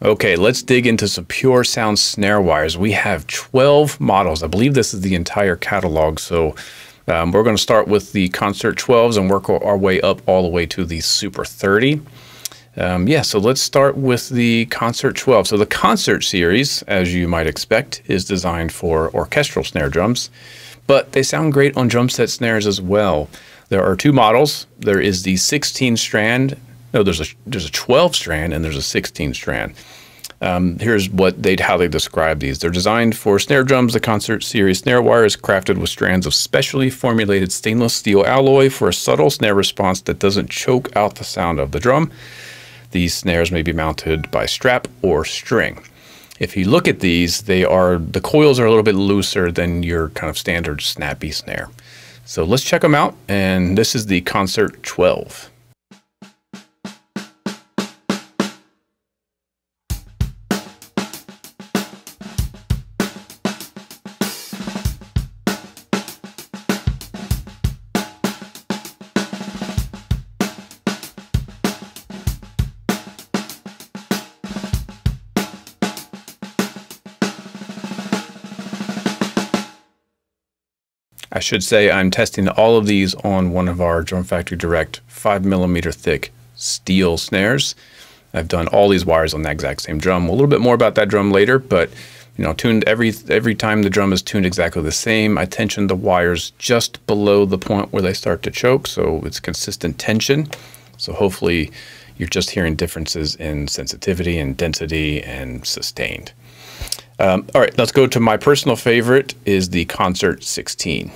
Okay, let's dig into some PureSound snare wires. We have 12 models. I believe this is the entire catalog. So um, we're going to start with the Concert 12s and work our way up all the way to the Super 30. Um, yeah, so let's start with the Concert 12. So the Concert series, as you might expect, is designed for orchestral snare drums, but they sound great on drum set snares as well. There are two models. There is the 16 strand no, there's a there's a 12 strand and there's a 16 strand. Um, here's what they how they describe these. They're designed for snare drums. The Concert Series snare wire is crafted with strands of specially formulated stainless steel alloy for a subtle snare response that doesn't choke out the sound of the drum. These snares may be mounted by strap or string. If you look at these, they are the coils are a little bit looser than your kind of standard snappy snare. So let's check them out. And this is the Concert 12. I should say I'm testing all of these on one of our Drum Factory Direct 5 millimeter thick steel snares. I've done all these wires on that exact same drum. A little bit more about that drum later, but you know, tuned every every time the drum is tuned exactly the same. I tension the wires just below the point where they start to choke, so it's consistent tension. So hopefully you're just hearing differences in sensitivity and density and sustained. Um, all right, let's go to my personal favorite is the Concert 16.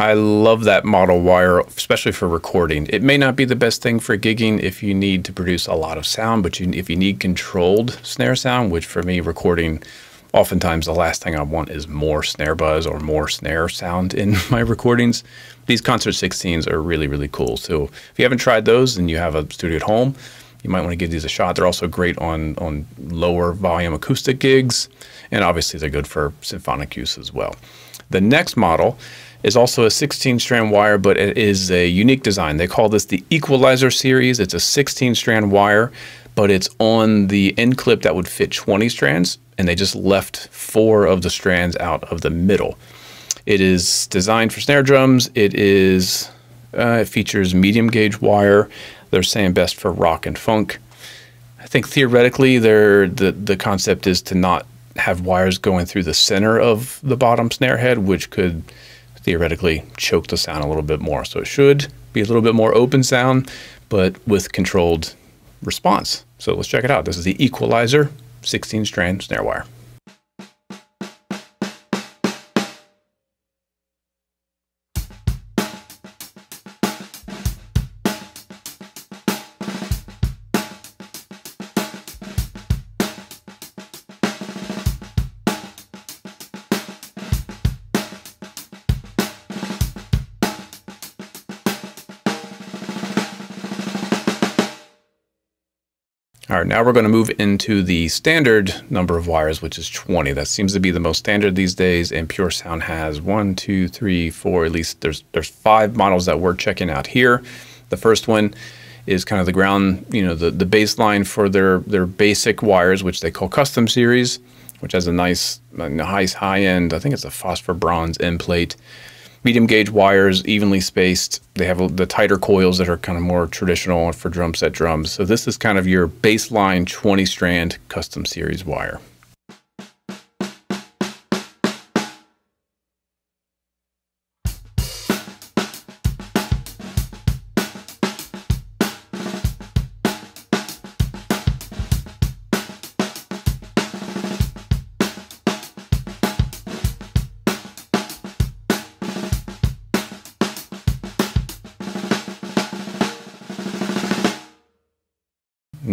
I love that model wire, especially for recording. It may not be the best thing for gigging if you need to produce a lot of sound, but you, if you need controlled snare sound, which for me, recording, oftentimes the last thing I want is more snare buzz or more snare sound in my recordings. These Concert 16s are really, really cool. So if you haven't tried those and you have a studio at home, you might want to give these a shot. They're also great on, on lower volume acoustic gigs, and obviously they're good for symphonic use as well. The next model is also a 16 strand wire, but it is a unique design. They call this the Equalizer series. It's a 16 strand wire, but it's on the end clip that would fit 20 strands, and they just left four of the strands out of the middle. It is designed for snare drums. It is uh, it features medium gauge wire. They're saying best for rock and funk. I think theoretically, the the concept is to not have wires going through the center of the bottom snare head, which could theoretically choke the sound a little bit more. So it should be a little bit more open sound, but with controlled response. So let's check it out. This is the Equalizer 16 strand snare wire. Now we're going to move into the standard number of wires, which is 20. That seems to be the most standard these days, and PureSound has one, two, three, four, at least there's there's five models that we're checking out here. The first one is kind of the ground, you know, the, the baseline for their, their basic wires, which they call custom series, which has a nice, nice high end, I think it's a phosphor bronze end plate medium gauge wires, evenly spaced. They have the tighter coils that are kind of more traditional for drum set drums. So this is kind of your baseline 20 strand custom series wire.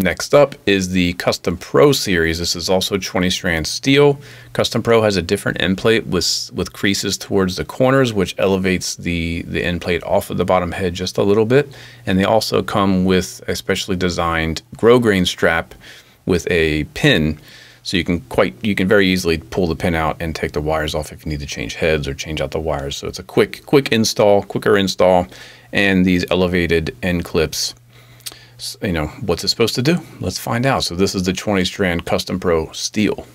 Next up is the Custom Pro series. This is also 20 strand steel. Custom Pro has a different end plate with with creases towards the corners, which elevates the the end plate off of the bottom head just a little bit. And they also come with a specially designed grosgrain strap with a pin, so you can quite you can very easily pull the pin out and take the wires off if you need to change heads or change out the wires. So it's a quick quick install, quicker install, and these elevated end clips you know, what's it supposed to do? Let's find out. So this is the 20 strand Custom Pro steel.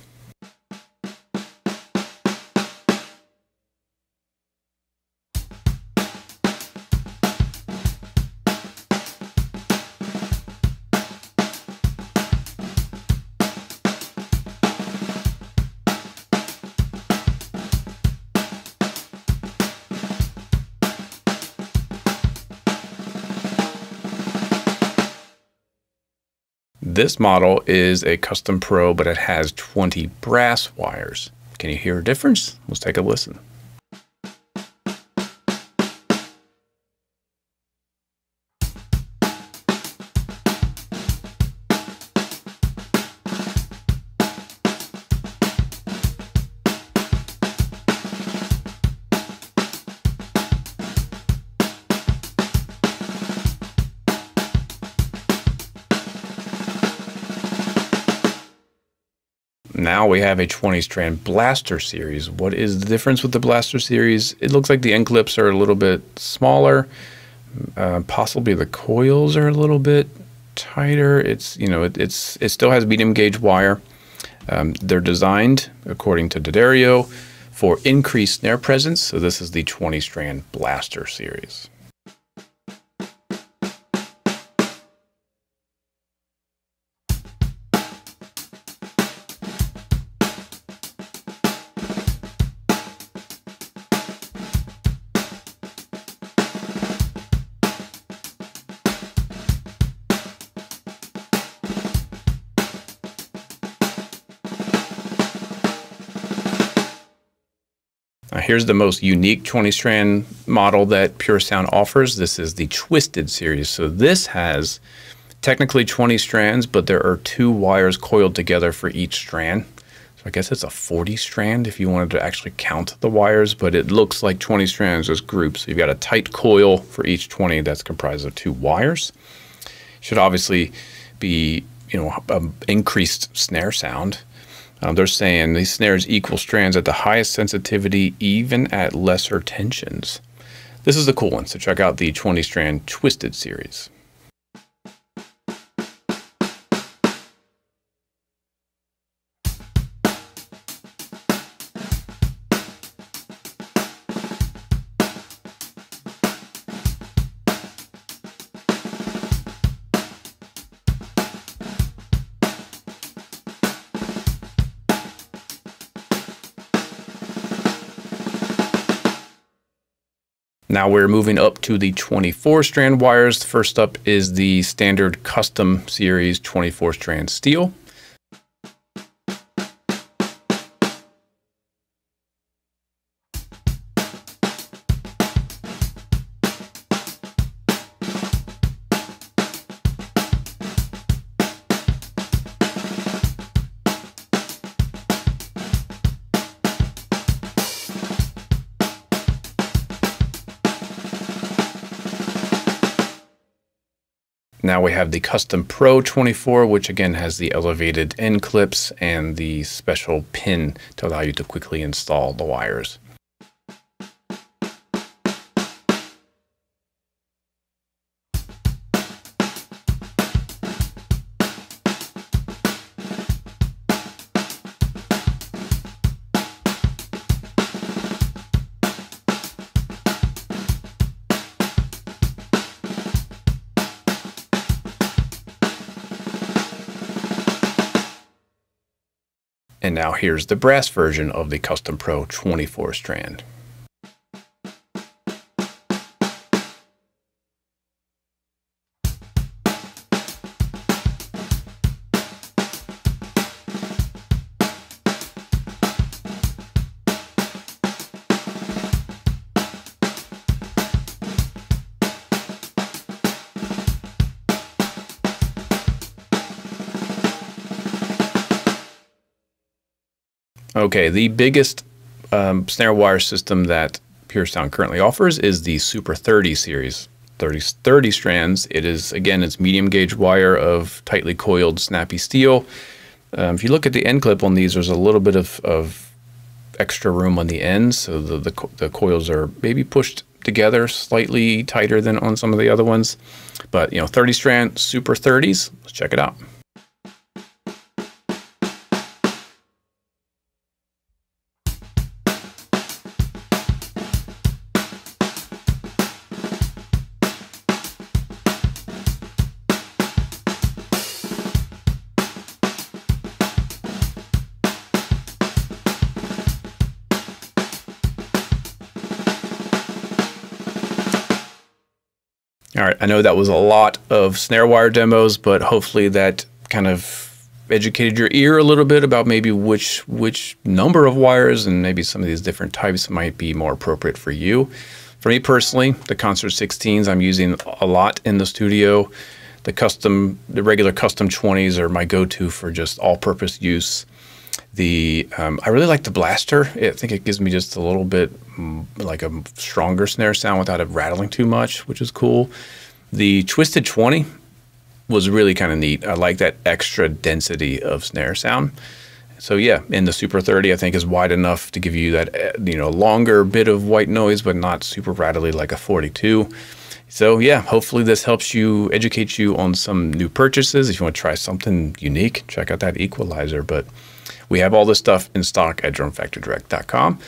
This model is a custom pro, but it has 20 brass wires. Can you hear a difference? Let's take a listen. Now we have a 20 strand blaster series. What is the difference with the blaster series? It looks like the end clips are a little bit smaller. Uh, possibly the coils are a little bit tighter. It's, you know, it, it's, it still has medium gauge wire. Um, they're designed, according to D'Addario, for increased snare presence. So this is the 20 strand blaster series. Here's the most unique 20 strand model that PureSound offers. This is the Twisted series. So this has technically 20 strands, but there are two wires coiled together for each strand. So I guess it's a 40 strand if you wanted to actually count the wires, but it looks like 20 strands as groups. So you've got a tight coil for each 20 that's comprised of two wires. Should obviously be, you know, increased snare sound um, they're saying these snares equal strands at the highest sensitivity, even at lesser tensions. This is a cool one, so check out the 20 strand Twisted series. Now we're moving up to the 24 strand wires. First up is the standard custom series 24 strand steel. Now we have the Custom Pro 24, which again has the elevated end clips and the special pin to allow you to quickly install the wires. And now here's the brass version of the Custom Pro 24 strand. Okay, the biggest um, snare wire system that PureSound currently offers is the Super 30 series. 30, 30 strands. It is, again, it's medium gauge wire of tightly coiled snappy steel. Um, if you look at the end clip on these, there's a little bit of, of extra room on the ends. So the, the, the coils are maybe pushed together slightly tighter than on some of the other ones. But, you know, 30 strand Super 30s, let's check it out. All right, I know that was a lot of snare wire demos, but hopefully that kind of educated your ear a little bit about maybe which which number of wires and maybe some of these different types might be more appropriate for you. For me personally, the Concert 16s I'm using a lot in the studio. The custom, the regular custom 20s are my go-to for just all-purpose use. The um, I really like the blaster. I think it gives me just a little bit mm, like a stronger snare sound without it rattling too much, which is cool. The Twisted 20 was really kind of neat. I like that extra density of snare sound. So yeah, in the Super 30, I think is wide enough to give you that eh, you know longer bit of white noise, but not super rattly like a 42. So yeah, hopefully this helps you educate you on some new purchases. If you want to try something unique, check out that equalizer. But we have all this stuff in stock at DrumFactoryDirect.com.